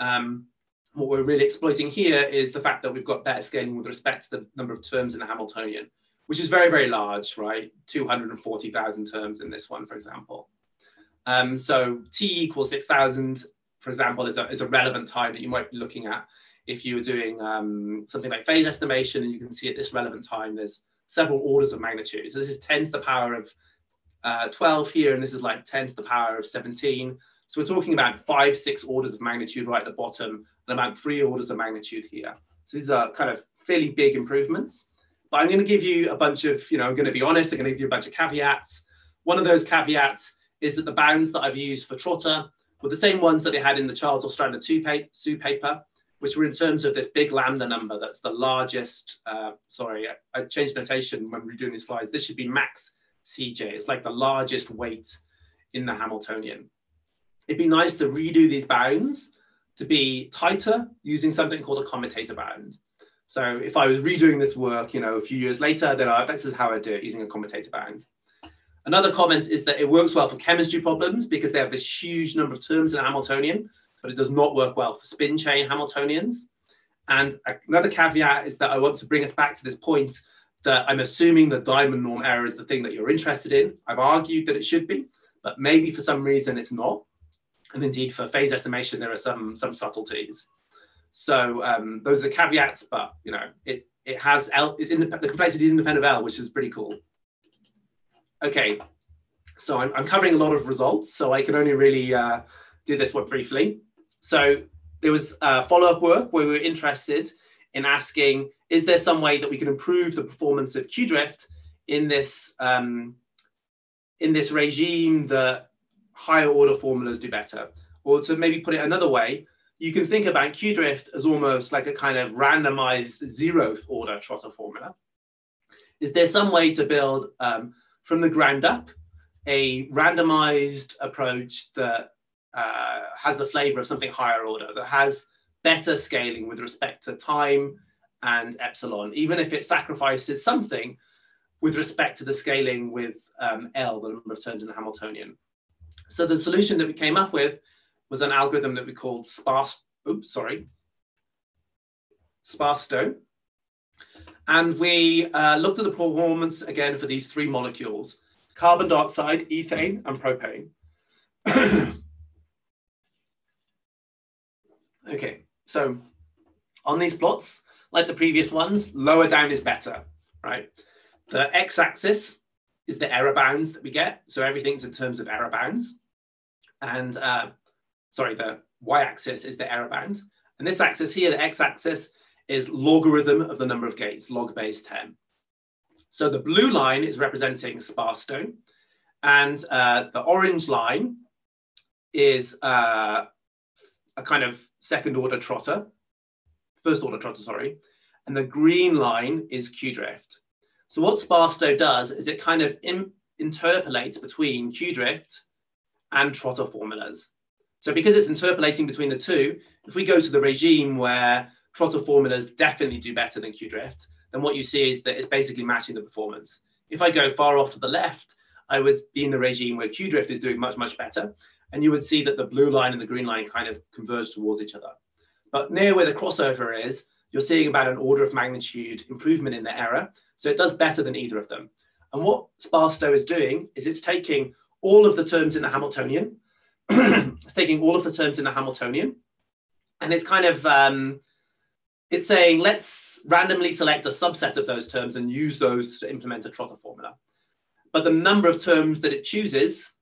B: Um, what we're really exploiting here is the fact that we've got better scaling with respect to the number of terms in the Hamiltonian, which is very, very large, right? 240,000 terms in this one, for example. Um, so t equals 6,000, for example, is a, is a relevant time that you might be looking at if you were doing um, something like phase estimation, and you can see at this relevant time, there's several orders of magnitude. So this is 10 to the power of uh, 12 here, and this is like 10 to the power of 17. So we're talking about five, six orders of magnitude right at the bottom, and about three orders of magnitude here. So these are kind of fairly big improvements. But I'm going to give you a bunch of, you know, I'm going to be honest, I'm going to give you a bunch of caveats. One of those caveats is that the bounds that I've used for Trotter were the same ones that they had in the Childs Ostrander Su paper, which were in terms of this big lambda number. That's the largest, uh, sorry, I, I changed notation when we were doing these slides. This should be max CJ. It's like the largest weight in the Hamiltonian. It'd be nice to redo these bounds to be tighter using something called a commutator bound. So if I was redoing this work, you know, a few years later, then I, this is how I do it using a commutator bound. Another comment is that it works well for chemistry problems because they have this huge number of terms in a Hamiltonian, but it does not work well for spin chain Hamiltonians. And another caveat is that I want to bring us back to this point that I'm assuming the diamond norm error is the thing that you're interested in. I've argued that it should be, but maybe for some reason it's not. And indeed, for phase estimation, there are some some subtleties. So um, those are the caveats, but you know, it it has L is the complexity is independent of L, which is pretty cool. Okay, so I'm, I'm covering a lot of results, so I can only really uh, do this one briefly. So there was uh, follow-up work where we were interested in asking, is there some way that we can improve the performance of Q-drift in this um, in this regime that higher order formulas do better? Or to maybe put it another way, you can think about Q-drift as almost like a kind of randomized zeroth order trotter formula. Is there some way to build um, from the ground up a randomized approach that uh, has the flavor of something higher order, that has better scaling with respect to time and epsilon, even if it sacrifices something with respect to the scaling with um, L, the number of terms in the Hamiltonian. So the solution that we came up with was an algorithm that we called sparse, oops, sorry, SPARSTO. And we uh, looked at the performance again for these three molecules, carbon dioxide, ethane, and propane. okay, so on these plots, like the previous ones, lower down is better, right? The x-axis is the error bounds that we get. So everything's in terms of error bounds. And uh, sorry, the y-axis is the error bound. And this axis here, the x-axis, is logarithm of the number of gates, log base 10. So the blue line is representing SPARSTO, and uh, the orange line is uh, a kind of second order trotter, first order trotter, sorry, and the green line is Q-drift. So what SPARSTO does is it kind of interpolates between Q-drift and trotter formulas. So because it's interpolating between the two, if we go to the regime where trotter formulas definitely do better than Q-drift, then what you see is that it's basically matching the performance. If I go far off to the left, I would be in the regime where Q-drift is doing much, much better. And you would see that the blue line and the green line kind of converge towards each other. But near where the crossover is, you're seeing about an order of magnitude improvement in the error. So it does better than either of them. And what SPARSTO is doing is it's taking all of the terms in the Hamiltonian, it's taking all of the terms in the Hamiltonian, and it's kind of um, it's saying let's randomly select a subset of those terms and use those to implement a trotter formula. But the number of terms that it chooses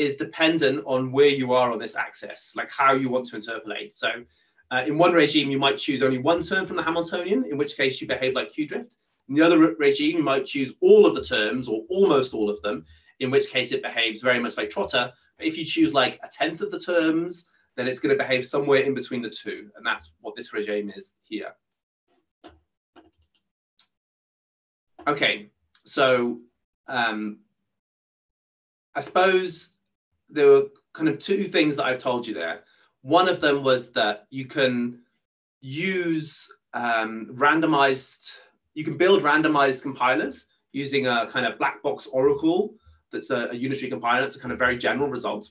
B: is dependent on where you are on this axis, like how you want to interpolate. So uh, in one regime, you might choose only one term from the Hamiltonian, in which case you behave like Q-drift. In the other re regime, you might choose all of the terms or almost all of them, in which case it behaves very much like Trotter. But if you choose like a tenth of the terms, then it's going to behave somewhere in between the two. And that's what this regime is here. Okay, so um, I suppose there were kind of two things that I've told you there. One of them was that you can use um, randomized, you can build randomized compilers using a kind of black box oracle that's a, a unitary compiler. It's a kind of very general result.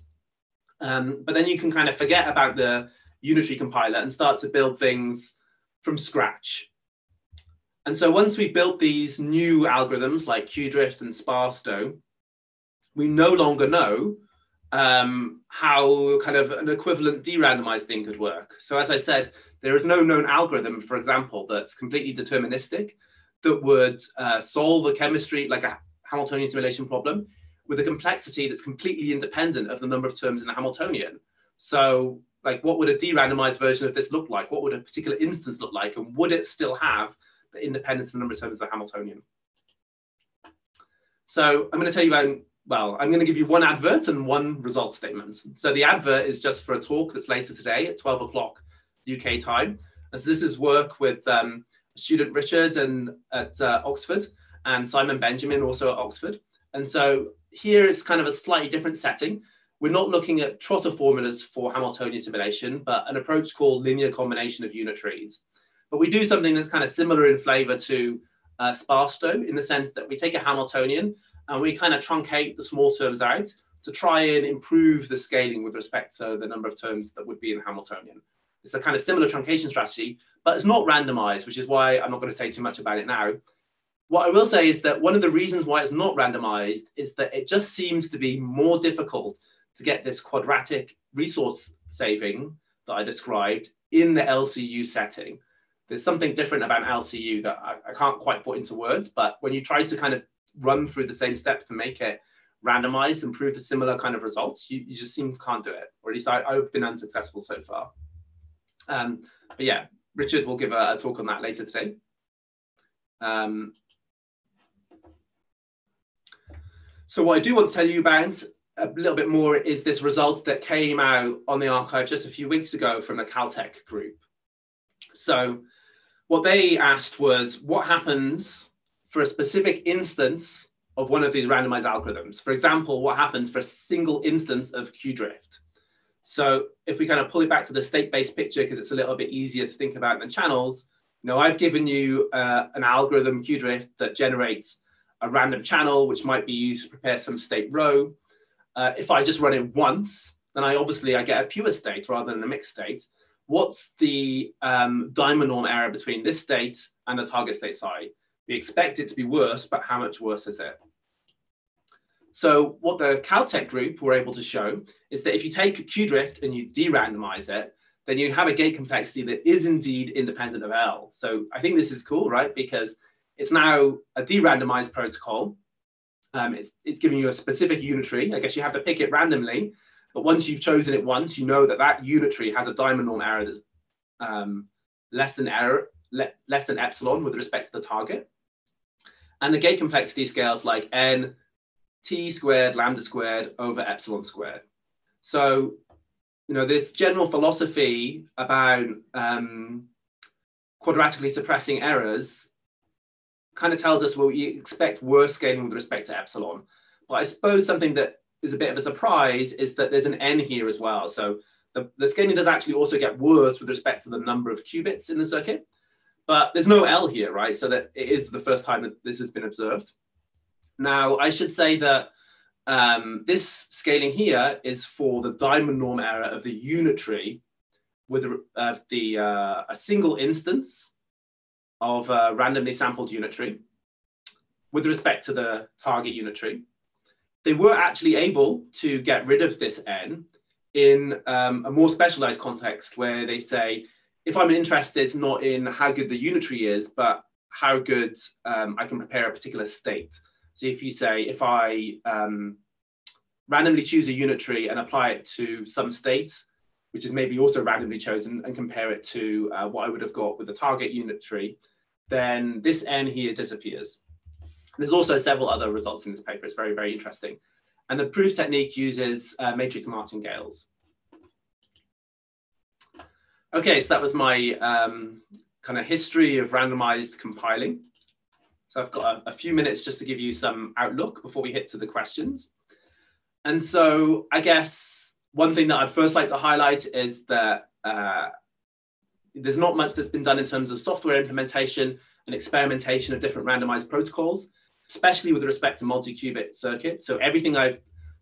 B: Um, but then you can kind of forget about the unitary compiler and start to build things from scratch. And so once we've built these new algorithms like QDrift and SPARSTO, we no longer know um, how kind of an equivalent de-randomized thing could work. So as I said, there is no known algorithm, for example, that's completely deterministic that would uh, solve a chemistry like a Hamiltonian simulation problem with a complexity that's completely independent of the number of terms in the Hamiltonian. So like what would a de-randomized version of this look like? What would a particular instance look like? And would it still have the independence of the number of terms of the Hamiltonian? So I'm going to tell you about, well, I'm going to give you one advert and one result statement. So the advert is just for a talk that's later today at 12 o'clock UK time. And so this is work with um, student Richard and at uh, Oxford and Simon Benjamin also at Oxford. And so here is kind of a slightly different setting. We're not looking at trotter formulas for Hamiltonian simulation, but an approach called linear combination of unitaries. But we do something that's kind of similar in flavor to uh, SPARSTO in the sense that we take a Hamiltonian and we kind of truncate the small terms out to try and improve the scaling with respect to the number of terms that would be in Hamiltonian. It's a kind of similar truncation strategy, but it's not randomized, which is why I'm not going to say too much about it now. What I will say is that one of the reasons why it's not randomized is that it just seems to be more difficult to get this quadratic resource saving that I described in the LCU setting. There's something different about LCU that I, I can't quite put into words, but when you try to kind of run through the same steps to make it randomized and prove the similar kind of results, you, you just seem can't do it, or at least I, have been unsuccessful so far. Um, but yeah, Richard will give a, a, talk on that later today. Um, So what I do want to tell you about a little bit more is this result that came out on the arXiv just a few weeks ago from the Caltech group. So what they asked was what happens for a specific instance of one of these randomized algorithms. For example, what happens for a single instance of QDrift. So if we kind of pull it back to the state-based picture, because it's a little bit easier to think about than channels, you know, I've given you uh, an algorithm QDrift that generates a random channel, which might be used to prepare some state rho. Uh, if I just run it once, then I obviously I get a pure state rather than a mixed state. What's the um, diamond norm error between this state and the target state psi? We expect it to be worse, but how much worse is it? So what the Caltech group were able to show is that if you take QDrift and you de-randomize it, then you have a gate complexity that is indeed independent of L. So I think this is cool, right? Because it's now a de-randomized protocol. Um, it's, it's giving you a specific unitary. I guess you have to pick it randomly, but once you've chosen it once, you know that that unitary has a diamond norm error that's um, less than error, le less than epsilon with respect to the target. And the gate complexity scales like n t squared lambda squared over epsilon squared. So, you know, this general philosophy about um, quadratically suppressing errors kind of tells us what we expect worse scaling with respect to epsilon. But I suppose something that is a bit of a surprise is that there's an n here as well. So the, the scaling does actually also get worse with respect to the number of qubits in the circuit. But there's no L here, right? So that it is the first time that this has been observed. Now, I should say that um, this scaling here is for the diamond norm error of the unitary with uh, the uh, a single instance of a randomly sampled unitary with respect to the target unitary. They were actually able to get rid of this n in um, a more specialized context where they say, if I'm interested not in how good the unitary is, but how good um, I can prepare a particular state. So if you say, if I um, randomly choose a unitary and apply it to some state, which is maybe also randomly chosen, and compare it to uh, what I would have got with the target unitary, then this n here disappears. There's also several other results in this paper. It's very, very interesting. And the proof technique uses uh, matrix martingales. Okay, so that was my um, kind of history of randomized compiling. So I've got a, a, few minutes just to give you some outlook before we hit to the questions. And so I guess one thing that I'd first like to highlight is that uh, there's not much that's been done in terms of software implementation and experimentation of different randomized protocols, especially with respect to multi-qubit circuits. So everything I've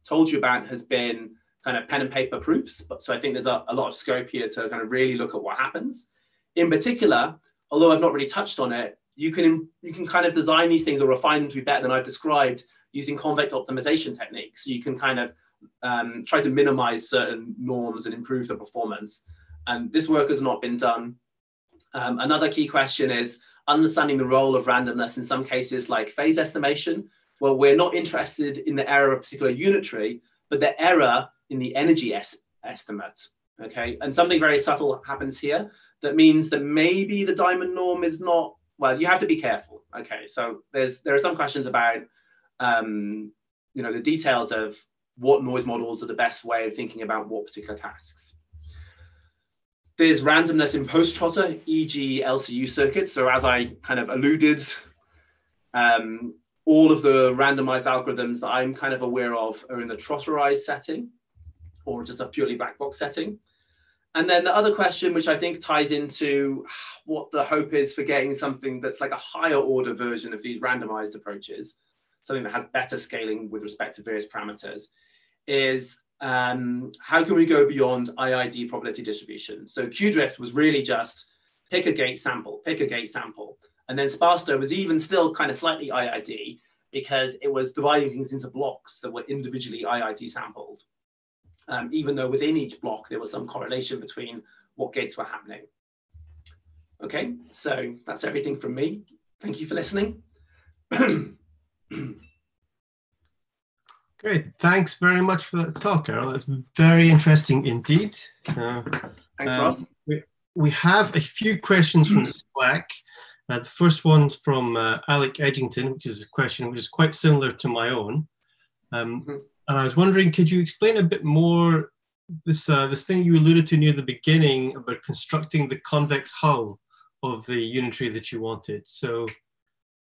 B: told you about has been kind of pen and paper proofs. But so I think there's a, a lot of scope here to kind of really look at what happens. In particular, although I've not really touched on it, you can you can kind of design these things or refine them to be better than I've described using convex optimization techniques. So you can kind of um, try to minimize certain norms and improve the performance. And this work has not been done. Um, another key question is understanding the role of randomness in some cases like phase estimation. Well, we're not interested in the error of a particular unitary, but the error in the energy es estimate. Okay, and something very subtle happens here that means that maybe the diamond norm is not well. You have to be careful. Okay, so there's there are some questions about um, you know the details of what noise models are the best way of thinking about what particular tasks. There's randomness in post-trotter, e.g. LCU circuits. So as I kind of alluded, um, all of the randomized algorithms that I'm kind of aware of are in the trotterized setting or just a purely black box setting. And then the other question, which I think ties into what the hope is for getting something that's like a higher order version of these randomized approaches, something that has better scaling with respect to various parameters, is um, how can we go beyond IID probability distribution? So QDrift was really just pick a gate sample, pick a gate sample. And then SPARSTO was even still kind of slightly IID because it was dividing things into blocks that were individually IID sampled, um, even though within each block there was some correlation between what gates were happening. Okay, so that's everything from me. Thank you for listening.
A: Great. Thanks very much for that talk, Earl. That's very interesting indeed. Uh,
B: Thanks, um, Ross.
A: We, we have a few questions from the Slack. Uh, the first one from uh, Alec Edgington, which is a question which is quite similar to my own. Um, mm-hmm. And I was wondering, could you explain a bit more this uh, this thing you alluded to near the beginning about constructing the convex hull of the unitary that you wanted? So,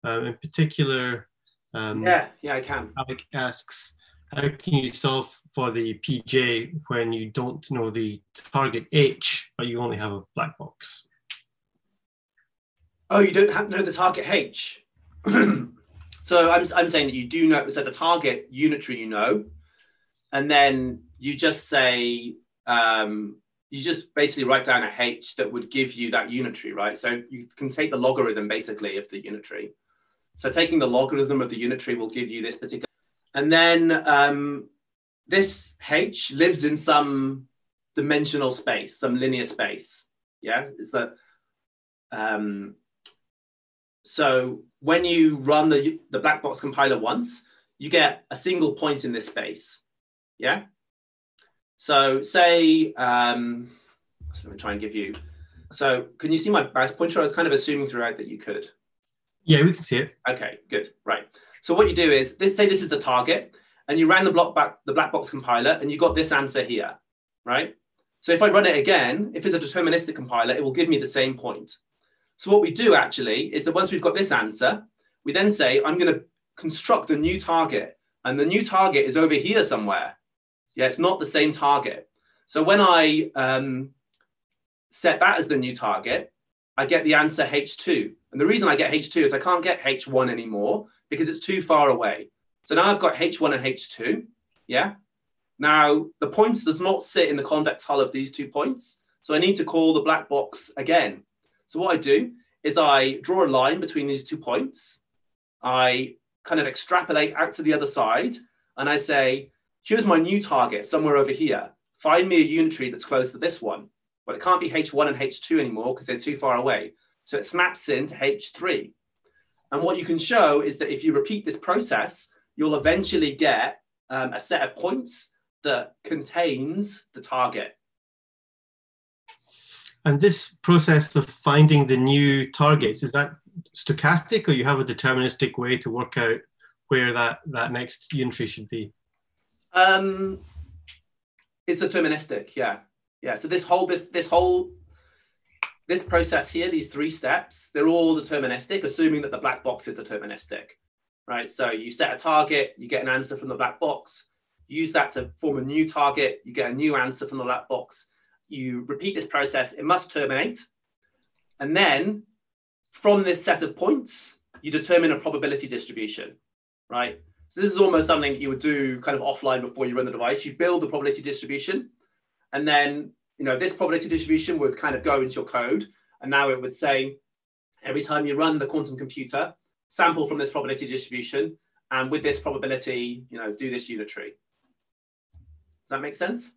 A: um, in particular,
B: um, yeah, yeah, I can.
A: Alec asks, how can you solve for the PJ when you don't know the target H, but you only have a black box?
B: Oh, you don't have know the target H. so I'm, I'm saying that you do know, so the target unitary you know, and then you just say, um, you just basically write down a H that would give you that unitary, right? So you can take the logarithm basically of the unitary. So taking the logarithm of the unitary will give you this particular and then um, this H lives in some dimensional space, some linear space. Yeah, is that um, so when you run the, the black box compiler once, you get a single point in this space. Yeah. So say, um, so I'm try and give you. So can you see my mouse pointer? I was kind of assuming throughout that you could.
A: Yeah, we can see it.
B: Okay, good. Right. So what you do is, this say this is the target, and you ran the block back the black box compiler, and you got this answer here, right? So if I run it again, if it's a deterministic compiler, it will give me the same point. So what we do actually is that once we've got this answer, we then say, I'm going to construct a new target, and the new target is over here somewhere. Yeah, it's not the same target. So when I um, set that as the new target, I get the answer H2. And the reason I get H2 is I can't get H1 anymore because it's too far away. So now I've got H1 and H2. Yeah. Now the point does not sit in the convex hull of these two points. So I need to call the black box again. So what I do is I draw a line between these two points. I kind of extrapolate out to the other side and I say, here's my new target somewhere over here. Find me a unitary that's close to this one. But it can't be H1 and H2 anymore because they're too far away. So it snaps into H3. And what you can show is that if you repeat this process, you'll eventually get um, a set of points that contains the target.
A: And this process of finding the new targets, is that stochastic or you have a deterministic way to work out where that, that next unitary should be?
B: Um, it's deterministic, yeah. Yeah, so this whole, this, this whole this process here, these three steps, they're all deterministic, assuming that the black box is deterministic, right? So you set a target, you get an answer from the black box, use that to form a new target, you get a new answer from the black box. You repeat this process, it must terminate. And then from this set of points, you determine a probability distribution, right? So this is almost something that you would do kind of offline before you run the device. You build the probability distribution, and then you know, this probability distribution would kind of go into your code. And now it would say, every time you run the quantum computer, sample from this probability distribution, and with this probability, you know, do this unitary. Does that make sense?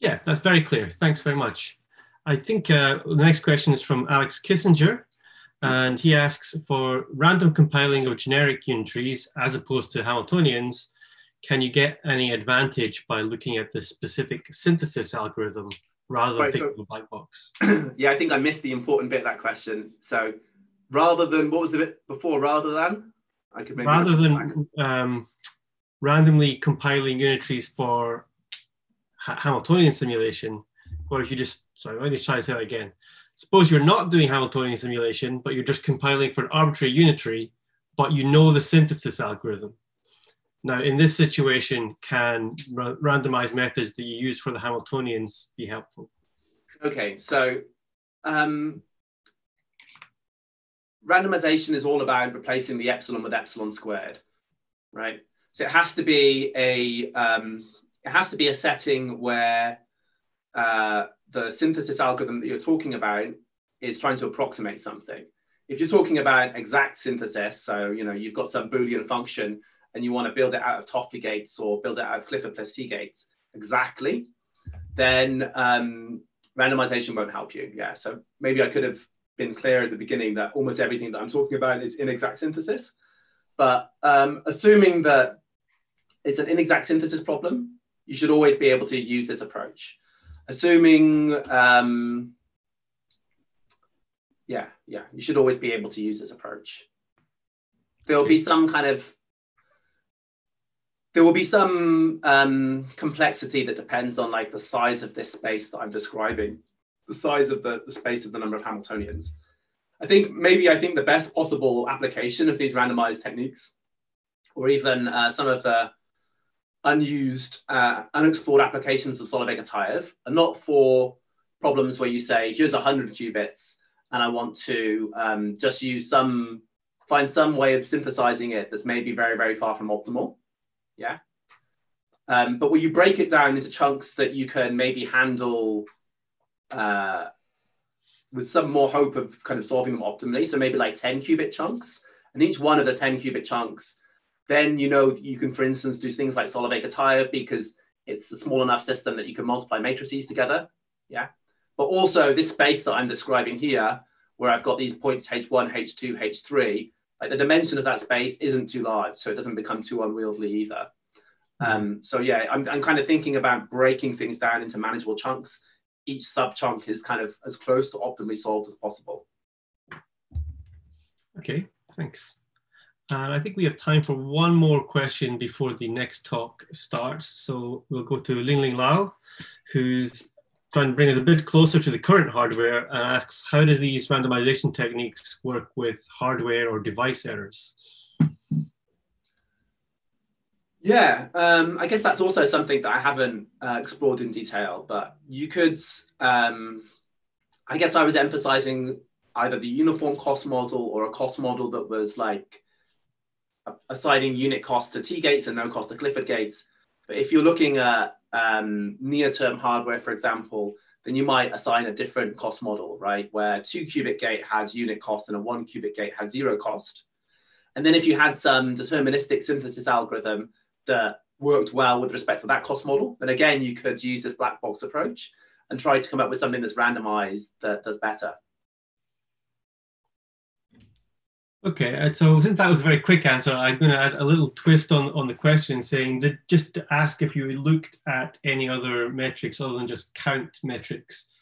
A: Yeah, that's very clear. Thanks very much. I think uh, the next question is from Aleks Kissinger, and he asks for random compiling of generic unitaries as opposed to Hamiltonians. Can you get any advantage by looking at the specific synthesis algorithm rather than right, thinking so, of a black box?
B: yeah, I think I missed the important bit of that question. So rather than what was the bit before rather than
A: I could maybe rather than um, randomly compiling unitaries for ha- Hamiltonian simulation, or if you just sorry, let me try say that again. Suppose you're not doing Hamiltonian simulation, but you're just compiling for an arbitrary unitary, but you know the synthesis algorithm. Now, in this situation, can ra- randomized methods that you use for the Hamiltonians be helpful?
B: Okay, so um, randomization is all about replacing the epsilon with epsilon squared, right? So it has to be a um, it has to be a setting where uh, the synthesis algorithm that you're talking about is trying to approximate something. If you're talking about exact synthesis, so you know you've got some Boolean function and you want to build it out of Toffoli gates or build it out of Clifford plus T gates exactly, then um, randomization won't help you. Yeah, so maybe I could have been clear at the beginning that almost everything that I'm talking about is inexact synthesis. But um, assuming that it's an inexact synthesis problem, you should always be able to use this approach. Assuming, um, yeah, yeah, you should always be able to use this approach. There will be some kind of there will be some um, complexity that depends on like the size of this space that I'm describing the size of the, the space of the number of Hamiltonians. I think maybe I think the best possible application of these randomized techniques, or even uh, some of the unused, uh, unexplored applications of Solovay-Kitaev, are not for problems where you say, here's 100 qubits, and I want to um, just use some, find some way of synthesizing it that's maybe very, very far from optimal. Yeah. Um, but will you break it down into chunks that you can maybe handle uh, with some more hope of kind of solving them optimally. So maybe like 10 qubit chunks, and each one of the 10 qubit chunks, then you know you can, for instance, do things like Solovay-Kitaev because it's a small enough system that you can multiply matrices together. Yeah. But also this space that I'm describing here, where I've got these points H1, H2, H3, like the dimension of that space isn't too large, so it doesn't become too unwieldy either. Um, so yeah, I'm, I'm kind of thinking about breaking things down into manageable chunks each sub chunk is kind of as close to optimally solved as possible.
A: Okay, thanks. And I think we have time for one more question before the next talk starts. So we'll go to Lingling Lao, who's trying to bring us a bit closer to the current hardware and asks, how do these randomization techniques work with hardware or device errors?
B: Yeah, um, I guess that's also something that I haven't uh, explored in detail, but you could, um, I guess I was emphasizing either the uniform cost model or a cost model that was like assigning unit cost to T gates and no cost to Clifford gates. But if you're looking at um, near term hardware, for example, then you might assign a different cost model, right? Where two qubit gate has unit cost and a one qubit gate has zero cost. And then if you had some deterministic synthesis algorithm that worked well with respect to that cost model. Then again, you could use this black box approach and try to come up with something that's randomized that does better.
A: Okay, so since that was a very quick answer, I'm going to add a little twist on, on the question saying that just to ask if you looked at any other metrics other than just count metrics.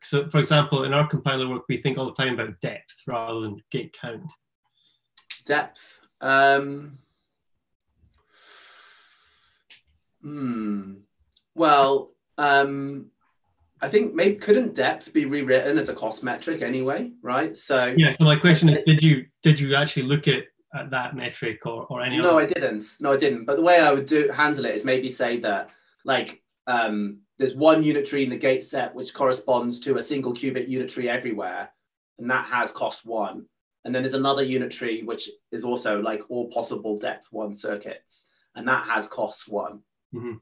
A: So, for example, in our compiler work, we think all the time about depth rather than gate count.
B: Depth. Um, Hmm. Well, um, I think maybe couldn't depth be rewritten as a cost metric anyway, right? So
A: yeah. So my question is, did you did you actually look at, at that metric or or any?
B: No, other? I didn't. No, I didn't. But the way I would do handle it is maybe say that like um, there's one unitary in the gate set which corresponds to a single qubit unitary everywhere, and that has cost one. And then there's another unitary which is also like all possible depth one circuits, and that has cost one. Mm-hmm.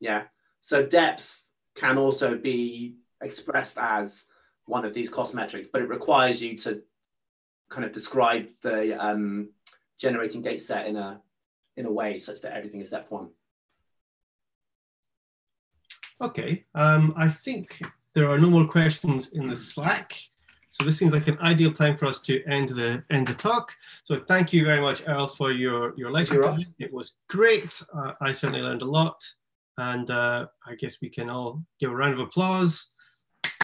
B: Yeah. So depth can also be expressed as one of these cost metrics, but it requires you to kind of describe the um, generating data set in a in a way such that everything is step one.
A: Okay, um, I think there are no more questions in the Slack. So this seems like an ideal time for us to end the end the talk. So thank you very much, Earl, for your your lecture. It was great. Uh, I certainly learned a lot, and uh, I guess we can all give a round of applause